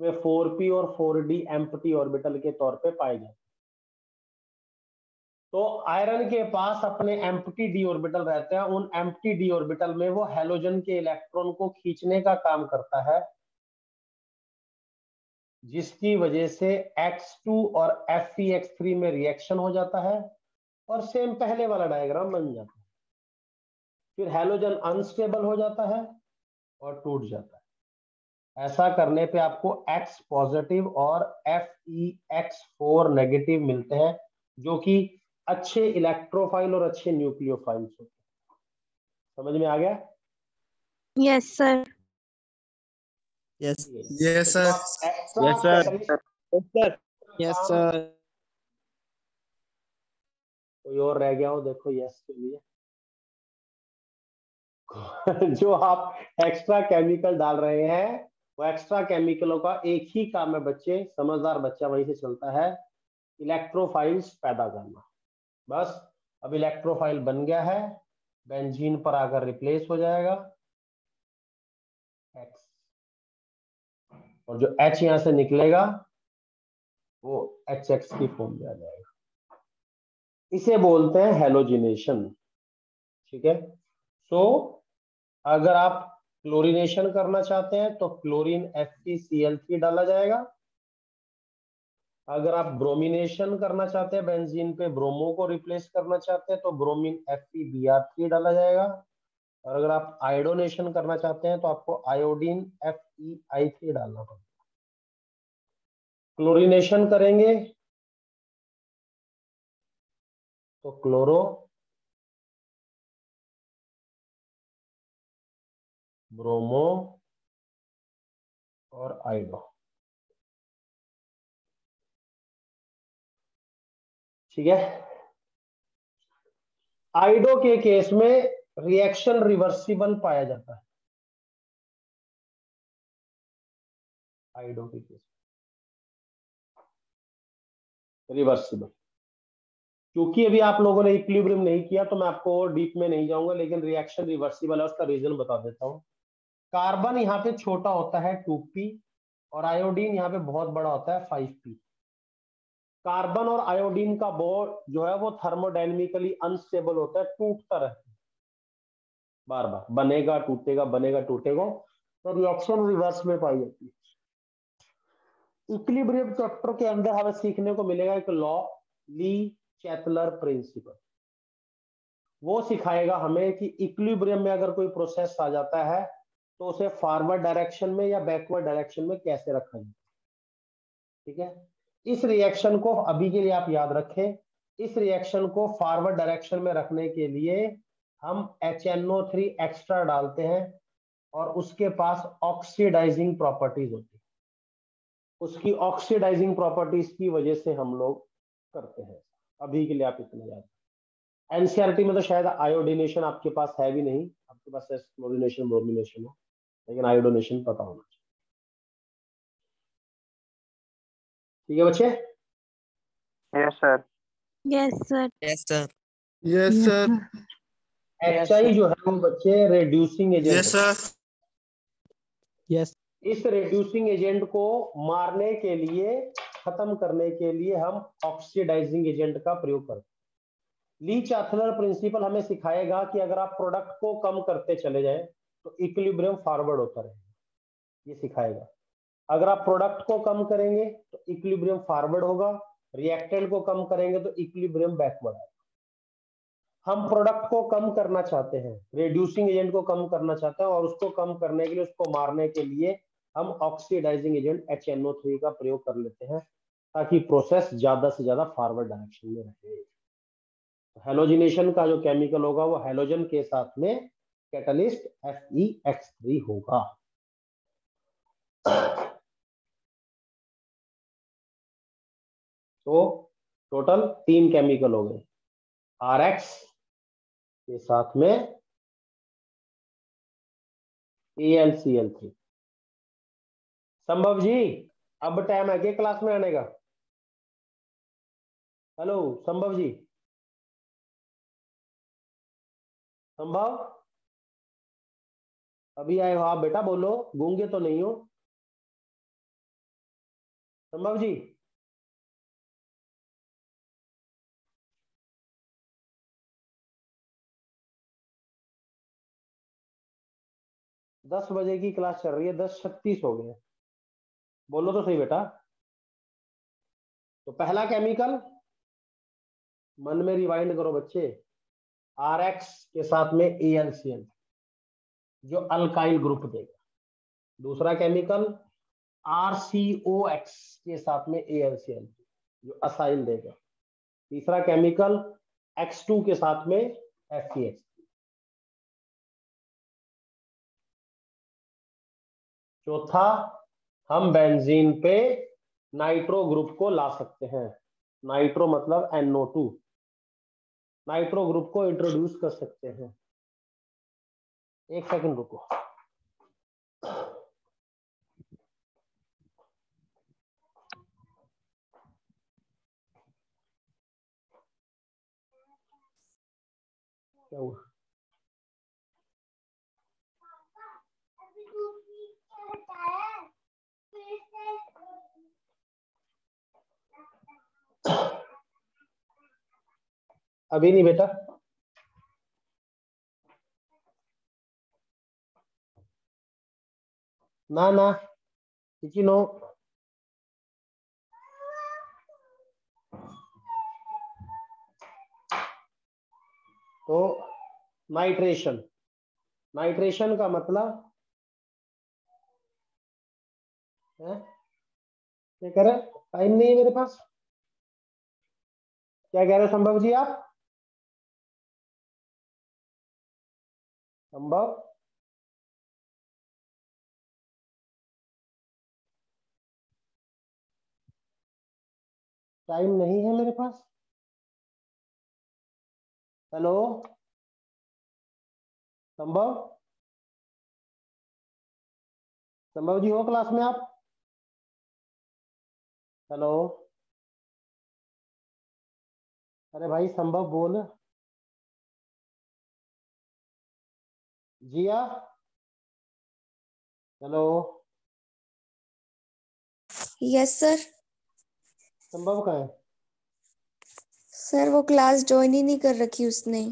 इसमें 4p और 4d एम्पटी ऑर्बिटल के तौर पे पाए जाते तो आयरन के पास अपने एम्पटी डी ऑर्बिटल रहते हैं। उन एम्पटी डी ऑर्बिटल में वो हेलोजन के इलेक्ट्रॉन को खींचने का काम करता है, जिसकी वजह से X2 और Fe में रिएक्शन हो जाता है और सेम पहले वाला डायग्राम बन जाता है। फिर हेलोजन अनस्टेबल हो जाता है और टूट जाता है। ऐसा करने पे आपको X पॉजिटिव और FeX4 नेगेटिव मिलते हैं, जो कि अच्छे इलेक्ट्रोफाइल और अच्छे न्यूक्लियोफाइल्स होते हैं। समझ में आ गया? Yes sir yes yes sir yes sir yes sir कोई और रह गया हो देखो यस के लिए। जो आप एक्स्ट्रा केमिकल डाल रहे हैं वो एक्स्ट्रा केमिकलों का एक ही काम है बच्चे समझदार बच्चा वहीं से चलता है। इलेक्ट्रोफाइल्स पैदा करना। बस अब इलेक्ट्रोफाइल बन गया है बेंजीन पर आकर रिप्लेस हो जाएगा एक्स और जो एच यहाँ से निकलेगा वो एच एक्स की फॉर्म में आ जाएगा। इसे बोलते हैं हेलोजिनेशन ठीक है? सो so, अगर आप क्लोरिनेशन करना चाहते हैं तो क्लोरीन एफ़ डाला जाएगा। अगर आप ब्रोमिनेशन करना चाहते हैं, बेंजीन पे ब्रोमो को रिप्लेस करना चाहते हैं तो bromine F B R three डाला जाएगा। और अगर आप आयोडोनेशन करना चाहते हैं तो आपको iodine F E I three डालना पड़ेगा। क्लोरिनेशन करेंगे तो क्लोरो ब्रोमो और आइडो ठीक है? आइडो के केस में रिएक्शन रिवर्सिबल पाया जाता है। आइडो के केस रिवर्सिबल क्योंकि अभी आप लोगों ने इक्विलिब्रियम नहीं किया तो मैं आपको डीप में नहीं जाऊँगा, लेकिन रिएक्शन रिवर्सिबल है, उसका रीजन बता देता हूँ। कार्बन यहाँ पे छोटा होता है टू पी और आयोडीन यहाँ पे बहुत बड़ा होता है फाइव पी कार्बन और आयोडीन का बॉन्ड जो है वो थर्मोडाइनमिकली अनस्टेबल होता है, टूटता रहता है। बार बार बनेगा, टूटेगा बनेगा, टूटेगा तो रिएक्शन रिवर्स में पाई जाती है। इक्विलिब्रियम चैप्टर के अंदर हमें सीखने को मिलेगा एक लॉ ली चैतलर प्रिंसिपल वो सिखाएगा हमें कि इक्लिब्रियम में अगर कोई प्रोसेस आ जाता है तो उसे फॉरवर्ड डायरेक्शन में या बैकवर्ड डायरेक्शन में कैसे रखा जाए ठीक है? इस रिएक्शन को अभी के लिए आप याद रखें। इस रिएक्शन को फॉरवर्ड डायरेक्शन में रखने के लिए हम एच थ्री एक्स्ट्रा डालते हैं और उसके पास ऑक्सीडाइजिंग प्रॉपर्टीज़ होती है। उसकी ऑक्सीडाइजिंग प्रॉपर्टीज़ की वजह से हम लोग करते हैं। अभी के लिए आप इतना याद एनसीआरटी में तो शायद आयोडिनेशन आपके पास है भी नहीं। आपके पास ब्रोमिनेशन हो, लेकिन आयोडोनेशन पता होना चाहिए। ठीक है बच्चे? Yes sir yes sir yes sir yes sir H I जो है वो बच्चे reducing agent yes sir yes इस रेड्यूसिंग एजेंट को मारने के लिए खत्म करने के लिए हम ऑक्सीडाइजिंग एजेंट का प्रयोग करते हैं। ली चाथलर प्रिंसिपल हमें सिखाएगा कि अगर आप प्रोडक्ट को कम करते चले जाए तो इक्विलिब्रियम फॉरवर्ड होता रहेगा। ये सिखाएगा। अगर आप प्रोडक्ट को कम करेंगे तो इक्विलिब्रियम फॉरवर्ड होगा। रिएक्टेंट को कम करेंगे तो इक्विलिब्रियम बैकवर्ड आएगा हम प्रोडक्ट को कम करना चाहते हैं रिड्यूसिंग एजेंट को कम करना चाहते हैं, और उसको कम करने के लिए, उसको मारने के लिए हम ऑक्सीडाइजिंग एजेंट एच का प्रयोग कर लेते हैं, ताकि प्रोसेस ज़्यादा से ज़्यादा फॉरवर्ड डायरेक्शन में रहे। हेलोजिनेशन का जो केमिकल होगा, वो हेलोजन के साथ में कैटलिस्ट एफ़ थ्री होगा। तो टोटल तीन केमिकल हो गए। आर एक्स के साथ में A L C L three संभव जी, अब टाइम है कि क्लास में आने का? हेलो संभव जी। संभव? अभी आए हो आप बेटा, बोलो। गूँगे तो नहीं हो। संभव जी? दस बजे की क्लास चल रही है, दस छत्तीस हो गए बोलो तो सही बेटा। तो पहला केमिकल मन में रिवाइंड करो बच्चे। आर एक्स के साथ में ए एल सी एल जो अल्काइल ग्रुप देगा। दूसरा chemical R C O X के साथ में ए एल सी एल जो असाइल देगा। तीसरा केमिकल एक्स टू के साथ में एफ़ सी एक्स चौथा, हम बेंजीन पे नाइट्रो ग्रुप को ला सकते हैं। नाइट्रो मतलब NO2 नाइट्रो ग्रुप को इंट्रोड्यूस कर सकते हैं। एक सेकंड रुको। क्या हुआ? अभी नहीं बेटा। ना ना किसी नो। तो नाइट्रेशन नाइट्रेशन का मतलब क्या कह रहे टाइम नहीं है मेरे पास। क्या कह रहे संभव जी आप? संभव टाइम नहीं है मेरे पास। हेलो संभव संभव जी हो क्लास में आप? हेलो अरे भाई संभव बोल। जिया? हेलो? यस सर संभव कहाँ है? सर वो क्लास ज्वाइन ही नहीं कर रखी उसने।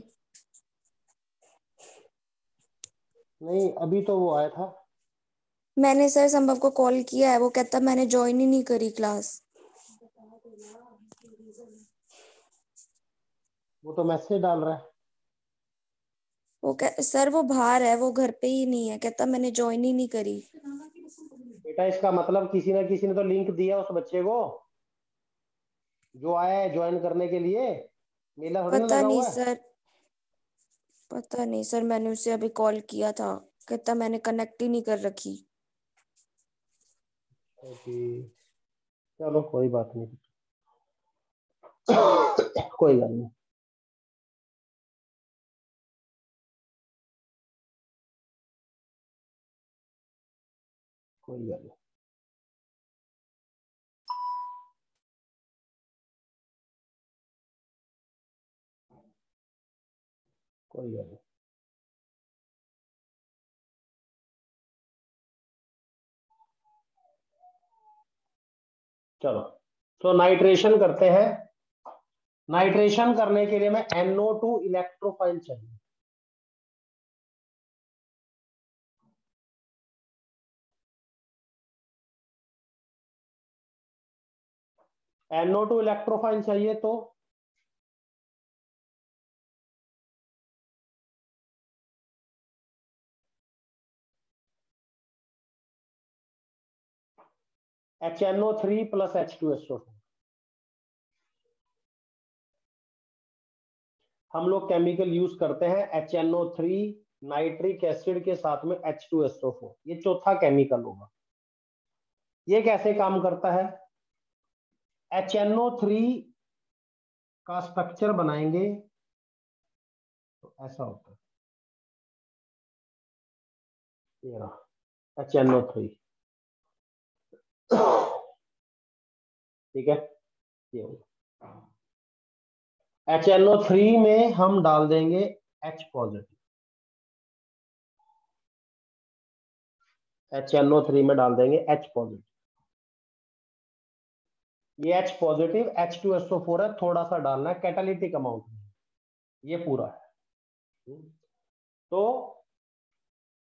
नहीं अभी तो वो आया था। मैंने सर संभव को कॉल किया है वो कहता मैंने ज्वाइन ही नहीं करी क्लास वो तो मैसेज डाल रहा है। वो कह सर वो बाहर है वो घर पे ही नहीं है। कहता मैंने ज्वाइन ही नहीं करी। बेटा इसका मतलब किसी ना किसी ने तो लिंक दिया उस बच्चे को जो आया है ज्वाइन करने के लिए। मेला पता लगा नहीं सर। पता नहीं सर मैंने उसे अभी कॉल किया था। कहता मैंने कनेक्ट ही नहीं कर रखी। चलो कोई बात नहीं। कोई बात नहीं। कोई बात नहीं। कोई बात नहीं। चलो तो नाइट्रेशन करते हैं। नाइट्रेशन करने के लिए मैं NO2 इलेक्ट्रोफाइल चाहिए। एनओ टू इलेक्ट्रोफाइल चाहिए तो? H N O three plus H two S O हम लोग केमिकल यूज़ करते हैं H N O three nitric acid के साथ में H two S O four ये चौथा केमिकल होगा। ये कैसे काम करता है? एच एन ओ थ्री का स्ट्रक्चर बनाएँगे तो ऐसा होता है। एच एन ओ थ्री ठीक है? ये एच एन ओ थ्री में हम डाल देंगे H positive H N O three में डाल देंगे एच पॉजिटिव ये H positive H two S O four है, थोड़ा सा डालना है कैटालिटिक अमाउंट में। ये पूरा है। तो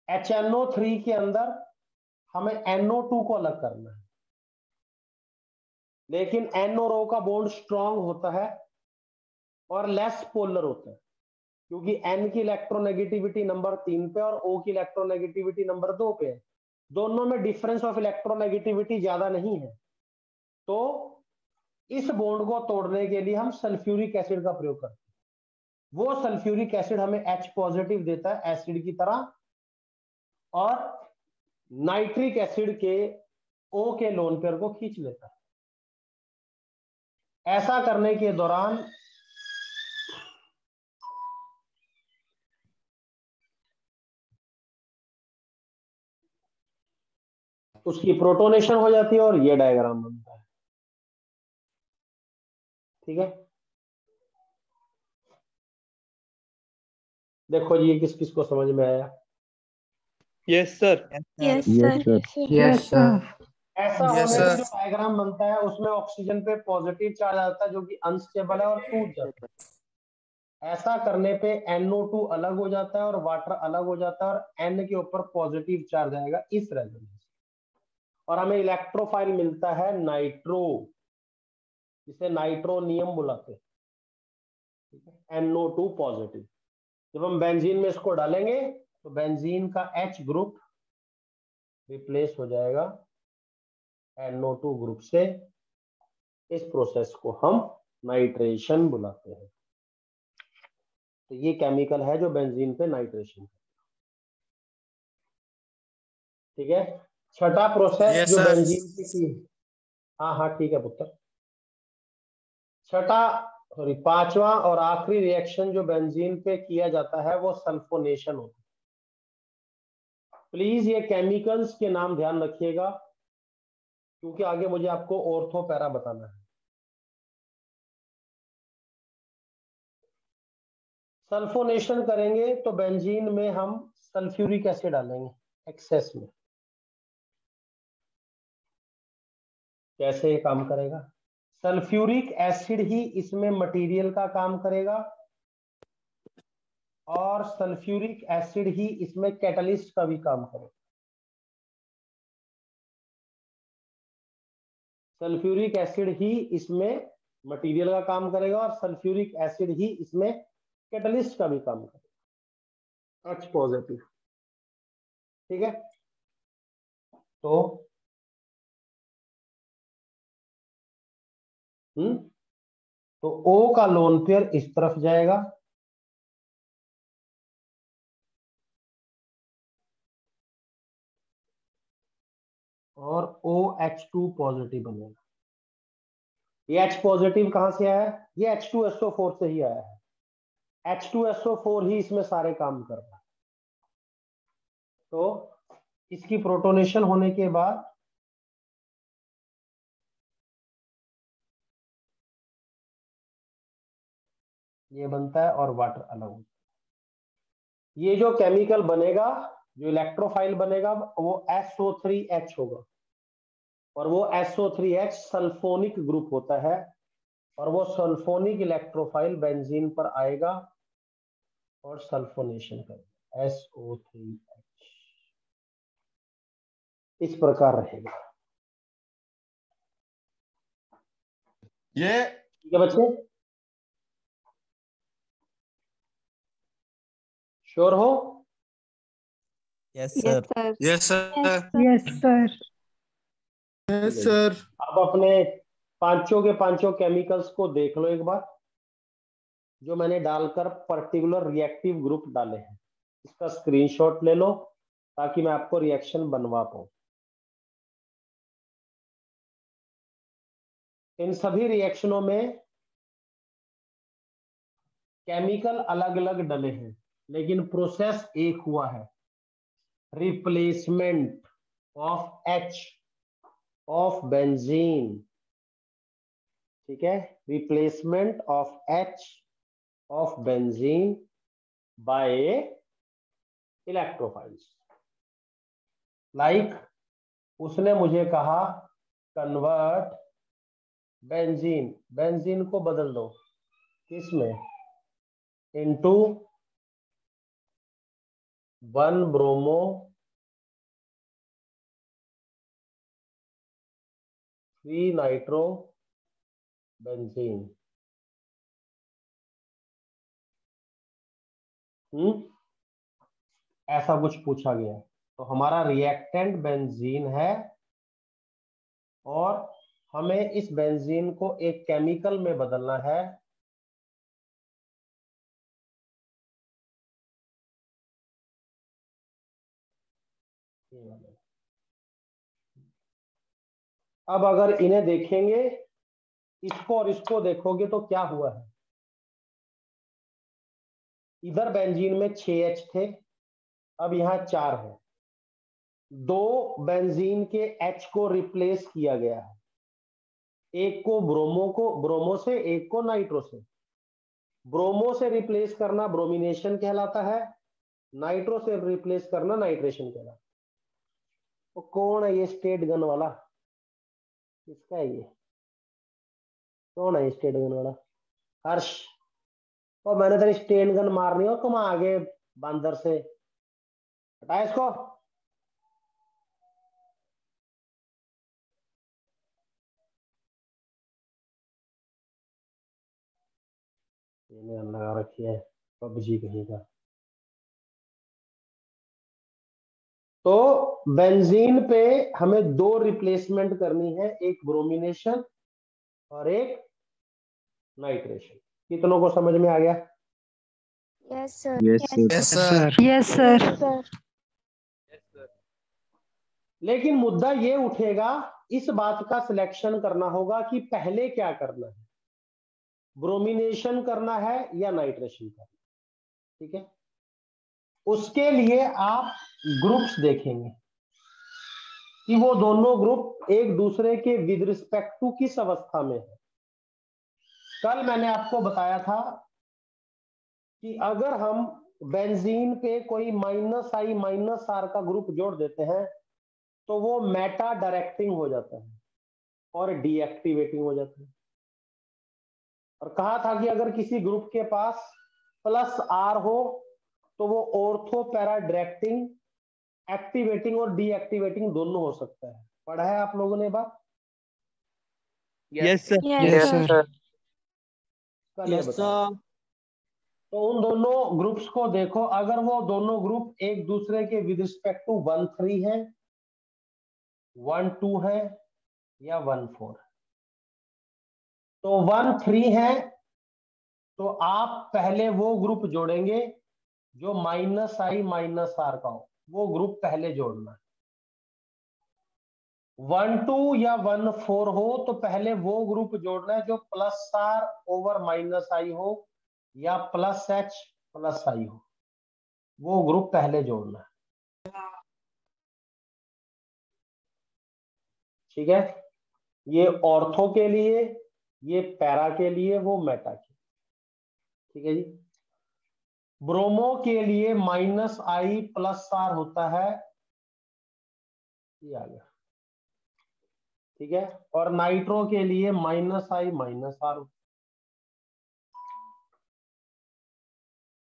एच एन ओ थ्री के अंदर हमें एनओ टू को अलग करना है। लेकिन ओ का बॉन्ड स्ट्रांग होता है और लेस पोलर होता है। क्योंकि एन की इलेक्ट्रोनेगेटिविटी नंबर तीन पे और ओ की इलेक्ट्रोनेगेटिविटी नंबर दो पे है। दोनों में डिफरेंस ऑफ़ इलेक्ट्रोनेगेटिविटी ज़्यादा नहीं है। तो इस बॉन्ड को तोड़ने के लिए हम सल्फ्यूरिक एसिड का प्रयोग करते हैं। वो सल्फ्यूरिक एसिड हमें एच पॉजिटिव देता है एसिड की तरह। और नाइट्रिक एसिड के ओ के लोन पेयर को खींच लेता है। ऐसा करने के दौरान उसकी प्रोटोनेशन हो जाती है और ये डायग्राम बनता है। ठीक है? देखो जी ये किस किस को समझ में आया? Yes sir Yes, sir. Yes, sir. ऐसा Yes. जो डायग्राम बनता है उसमें ऑक्सीजन पे पॉजिटिव चार्ज आता है जो कि अनस्टेबल है और टूट जाता है। ऐसा करने पे NO2 अलग हो जाता है और वाटर अलग हो जाता है और N के ऊपर पॉजिटिव चार्ज आएगा इस रेजोनेंस और हमें इलेक्ट्रोफाइल मिलता है नाइट्रो जिसे नाइट्रोनियम बुलाते हैं। ठीक है? NO2 पॉजिटिव जब हम बेंजीन में इसको डालेंगे तो बेंजीन का एच ग्रुप रिप्लेस हो जाएगा NO2 ग्रुप से। इस प्रोसेस को हम नाइट्रेशन बुलाते हैं। तो ये केमिकल है जो बेंजीन पे नाइट्रेशन ठीक है? छठा प्रोसेस Yes, जो. बेंजीन की की हाँ हाँ ठीक है पुत्र। छठा सॉरी पांचवा और आखिरी रिएक्शन जो बेंजीन पे किया जाता है, वो सल्फोनेशन होता है। प्लीज़ ये केमिकल्स के नाम ध्यान रखिएगा, क्योंकि आगे मुझे आपको ऑर्थो पैरा बताना है। सल्फोनेशन करेंगे तो बेंजीन में हम सल्फ्यूरिक एसिड डालेंगे एक्सेस में। कैसे ये काम करेगा? सल्फ्यूरिक एसिड ही इसमें मटेरियल का काम करेगा। और सल्फ्यूरिक एसिड ही इसमें कैटलिस्ट का भी काम करेगा। सल्फ्यूरिक एसिड ही इसमें मटेरियल का काम करेगा और सल्फ्यूरिक एसिड ही इसमें कैटलिस्ट का भी काम करेगा। एच पॉजिटिव ठीक है? तो हम्म? तो ओ का लोन पेयर इस तरफ़ जाएगा। और ओ एच टू पॉजिटिव बनेगा। ये H पॉजिटिव कहाँ से आया? है ये H2SO4 से ही आया है। H2SO4 ही इसमें सारे काम कर रहा है। तो इसकी प्रोटोनेशन होने के बाद ये बनता है और वाटर अलग होता है। ये जो केमिकल बनेगा जो इलेक्ट्रोफाइल बनेगा वो SO3H होगा। और वो SO3H सल्फोनिक ग्रुप होता है और वो सल्फोनिक इलेक्ट्रोफाइल बेंजीन पर आएगा और सल्फोनेशन करेगा। SO3H इस प्रकार रहेगा। ये ठीक है बच्चे? श्योर हो Yes, Yes, sir. sir. Yes sir Yes, sir. Yes, sir. Yes sir अब अपने पाँचों के पाँचों केमिकल्स को देख लो एक बार जो मैंने डालकर पर्टिकुलर रिएक्टिव ग्रुप डाले हैं इसका स्क्रीनशॉट ले लो ताकि मैं आपको रिएक्शन बनवा पाऊँ इन सभी रिएक्शनों में केमिकल अलग अलग डले हैं लेकिन प्रोसेस एक हुआ है। Replacement of H of benzene ठीक है? Replacement of H of benzene by electrophiles like उसने मुझे कहा कन्वर्ट बेंजीन बेंजीन को बदल दो। किसमें into one bromo three nitro benzene. Hmm? ऐसा कुछ पूछा गया। तो हमारा रिएक्टेंट बेंजीन है और हमें इस बेंजीन को एक केमिकल में बदलना है। अब अगर इन्हें देखेंगे, इसको और इसको देखोगे तो क्या हुआ है? इधर बेंजीन में छह एच थे, अब यहाँ चार है। दो बेंजीन के एच को रिप्लेस किया गया है। एक को ब्रोमो को ब्रोमो से, एक को नाइट्रो से। ब्रोमो से रिप्लेस करना ब्रोमिनेशन कहलाता है नाइट्रो से रिप्लेस करना नाइट्रेशन कहलाता है। कौन है ये स्टेट गन वाला? किसका है ये? कौन है ये स्टेट गन वाला? हर्ष। तो मैंने तेरी स्टेन गन मारनी हो तुम आगे बंदर से। हटा इसको। लगा रखी है, पबजी कहीं का। तो बेंजीन पे हमें दो रिप्लेसमेंट करनी है एक ब्रोमिनेशन और एक नाइट्रेशन कितनों को समझ में आ गया? Yes sir yes sir yes sir लेकिन मुद्दा ये उठेगा इस बात का सिलेक्शन करना होगा कि पहले क्या करना है। ब्रोमिनेशन करना है या नाइट्रेशन करना ठीक है? उसके लिए आप ग्रुप्स देखेंगे कि वो दोनों ग्रुप एक दूसरे के विद रिस्पेक्ट टू किस अवस्था में है। कल मैंने आपको बताया था कि अगर हम बेंजीन पे कोई माइनस आई माइनस आर का ग्रुप जोड़ देते हैं तो वो मेटा डायरेक्टिंग हो जाता है और डीएक्टिवेटिंग हो जाता है। और कहा था कि अगर किसी ग्रुप के पास प्लस आर हो तो वो ऑर्थो पैरा डायरेक्टिंग एक्टिवेटिंग और डीएक्टिवेटिंग दोनों हो सकता है। पढ़ा है आप लोगों ने बात? यस सर यस सर तो उन दोनों ग्रुप्स को देखो अगर वो दोनों ग्रुप एक दूसरे के with respect to one three है वन टू है या वन फोर तो वन थ्री है तो आप पहले वो ग्रुप जोड़ेंगे जो माइनस आई माइनस आर का हो, वो ग्रुप पहले जोड़ना है। वन टू या वन फोर हो तो पहले वो ग्रुप जोड़ना है जो plus R over minus I हो या प्लस एच प्लस आई हो। वो ग्रुप पहले जोड़ना है। ठीक है? ये ऑर्थो के लिए, ये पैरा के लिए, वो मेटा के ठीक है जी? ब्रोमो के लिए माइनस आई प्लस आर होता है। ये आ गया। ठीक है? और नाइट्रो के लिए माइनस आई माइनस आर।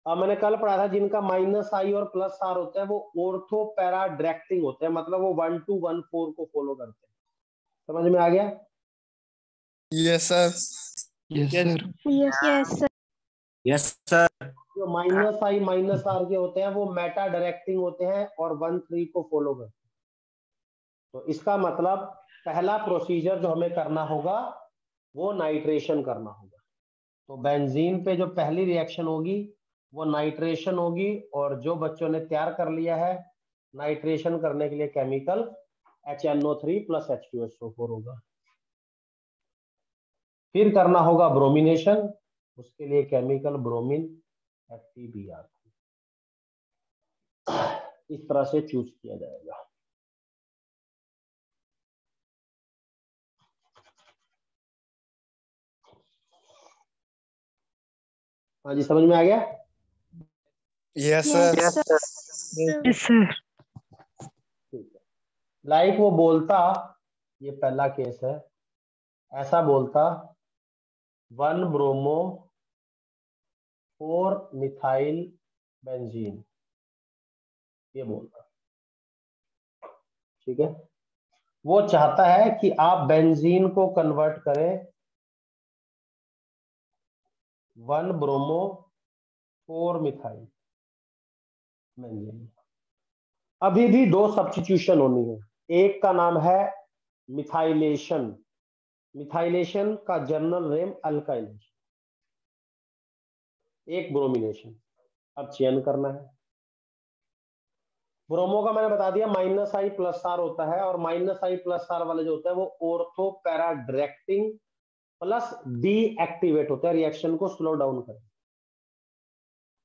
अब मैंने कल पढ़ा था जिनका माइनस आई और प्लस आर होता है वो ऑर्थो पैरा डायरेक्टिंग होते हैं मतलब वो वन टू वन फोर को फॉलो करते हैं। समझ में आ गया? Yes sir yes sir yes sir yes sir जो माइनस आई माइनस आर के होते हैं, वो मेटा डायरेक्टिंग होते हैं और वन थ्री को फॉलो करते तो इसका मतलब पहला प्रोसीजर जो हमें करना होगा, वो नाइट्रेशन करना होगा। तो बेंजीन पे जो पहली रिएक्शन होगी, वो नाइट्रेशन होगी और जो बच्चों ने तैयार कर लिया है नाइट्रेशन करने के लिए chemical H N O three plus H two O four होगा। फिर करना होगा ब्रोमिनेशन उसके लिए chemical bromine F T B R इस तरह से चूज़ किया जाएगा। हाँ जी समझ में आ गया? Yes sir Yes, sir. ठीक है। लाइक वो बोलता ये पहला केस है ऐसा बोलता one bromo four methyl benzene, ये बोलता ठीक है? वो चाहता है कि आप बेंजीन को कन्वर्ट करें। One bromo, four methyl benzene. अभी भी दो सब्स्टिट्यूशन होनी है। एक का नाम है मिथाइलेशन। मिथाइलेशन का जनरल नेम अल्काइलेशन एक ब्रोमिनेशन अब चयन करना है। ब्रोमो का मैंने बता दिया माइनस आई प्लस आर होता है और माइनस आई प्लस आर वाले जो होता है, वो ortho para directing plus deactivate होता है। रिएक्शन को स्लो डाउन करें।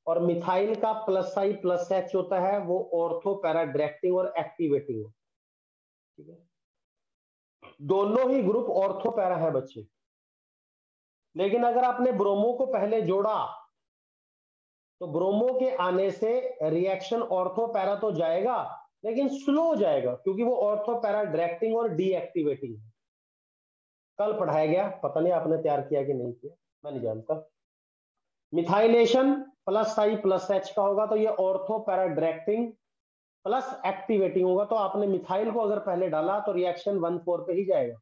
और मिथाइल का प्लस आई प्लस एच होता है, वो ऑर्थो पैरा डायरेक्टिंग और एक्टिवेटिंग ठीक है? दोनों ही ग्रुप ऑर्थो पैरा है बच्चे। लेकिन अगर आपने ब्रोमो को पहले जोड़ा तो ब्रोमो के आने से रिएक्शन ऑर्थो पैरा तो जाएगा, लेकिन स्लो जाएगा, क्योंकि वो ऑर्थो पैरा डायरेक्टिंग और डीएक्टिवेटिंग है। कल पढ़ाया गया, पता नहीं आपने तैयार किया कि नहीं किया, मैं नहीं जानता। Methylation plus I plus H का होगा तो ये ortho para directing plus activating होगा तो आपने मिथाइल को अगर पहले डाला तो रिएक्शन वन फोर पे ही जाएगा।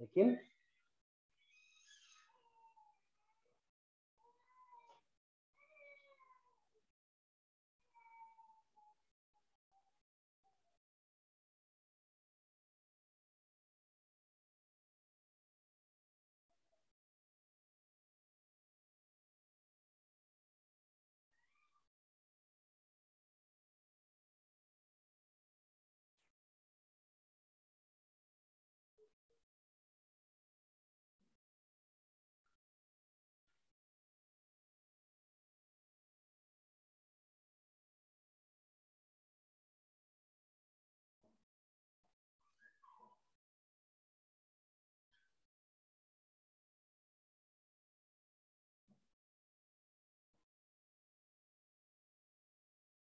लेकिन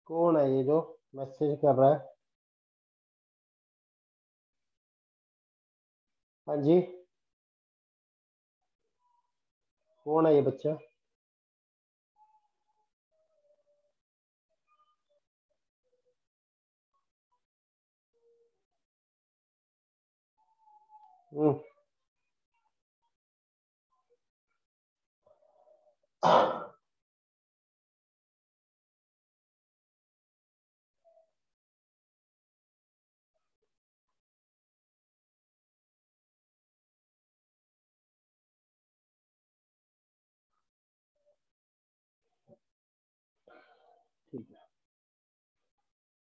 कौन है ये जो मैसेज कर रहा है? हाँ जी। कौन है ये बच्चा? हम्म।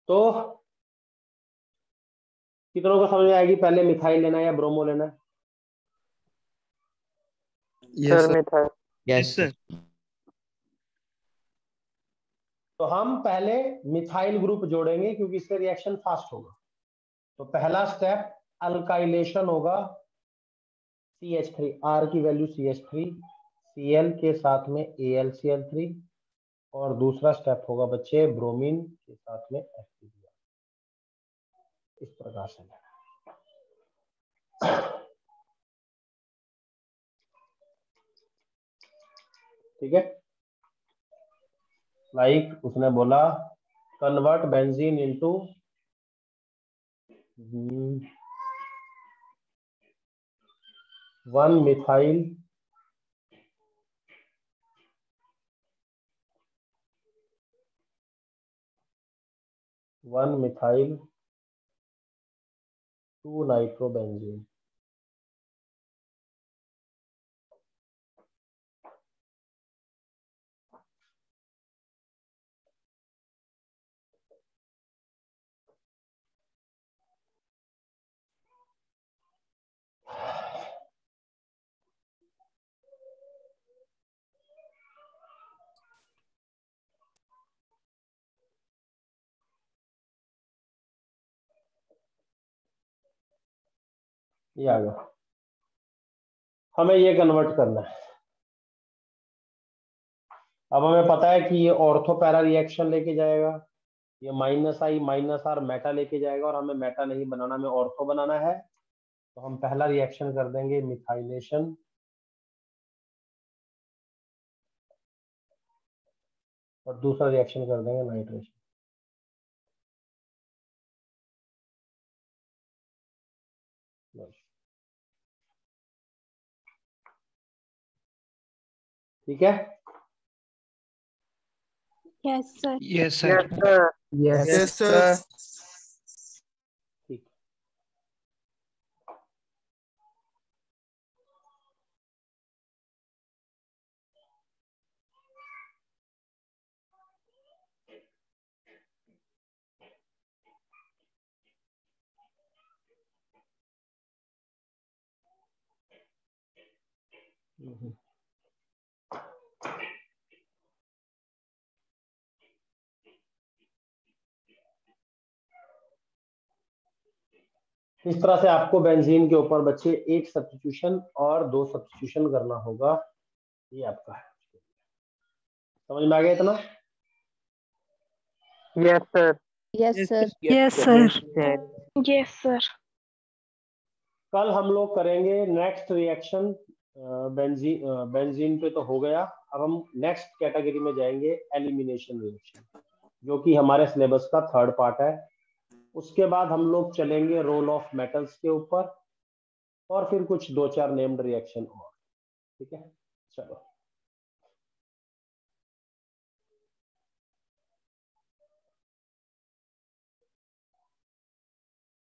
तो कितनों को समझ में आएगी? पहले मिथाइल लेना या ब्रोमो लेना यस सर यस सर तो हम पहले मिथाइल ग्रुप जोड़ेंगे क्योंकि इससे रिएक्शन फास्ट होगा। तो पहला स्टेप अल्काइलेशन होगा। सी एच थ्री आर की value C H three C L के साथ में A L C L three और दूसरा स्टेप होगा बच्चे ब्रोमीन के साथ में एफ़ इस प्रकार से। ठीक है? लाइक उसने बोला convert benzene into one methyl one methyl two nitrobenzene ये आ गया हमें ये कन्वर्ट करना है। अब हमें पता है कि ये ऑर्थो पैरा रिएक्शन लेके जाएगा, ये minus I minus R meta लेके जाएगा और हमें मेटा नहीं बनाना, हमें ऑर्थो बनाना है। तो हम पहला रिएक्शन कर देंगे मिथाइलेशन और दूसरा रिएक्शन कर देंगे नाइट्रेशन ठीक है Yes, sir. Yes, sir. Yes, sir. ठीक इस तरह से आपको बेंजीन के ऊपर बच्चे एक सब्स्टिट्यूशन और दो सब्स्टिट्यूशन करना होगा। ये आपका है। समझ में आ गया इतना. Yes sir Yes, sir. Yes, sir. कल हम लोग करेंगे नेक्स्ट रिएक्शन बेंजीन बेंजीन पे तो हो गया। अब हम नेक्स्ट कैटेगरी में जाएँगे एलिमिनेशन रिएक्शन जो कि हमारे सिलेबस का थर्ड पार्ट है। उसके बाद हम लोग चलेंगे रोल ऑफ़ मेटल्स के ऊपर और फिर कुछ दो चार नेम्ड रिएक्शन और। ठीक है? चलो।